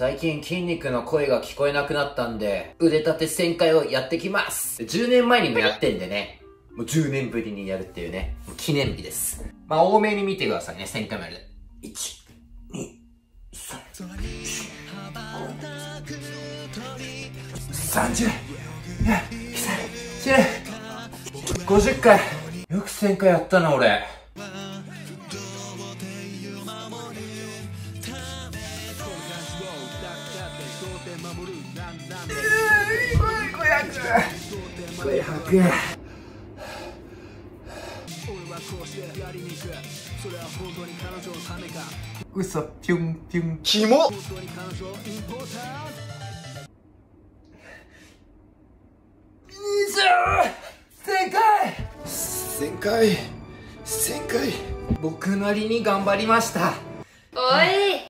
最近筋肉の声が聞こえなくなったんで、腕立て1000回をやってきます。10年前にもやってんでね、もう10年ぶりにやるっていうね、う記念日です。まあ多めに見てくださいね、1000回まで。1、2、3、4、30、40、50回。よく1000回やったな、俺。500。うそ、ぴゅんぴゅん。キモ。正解1000回1000回僕なりに頑張りました。おい。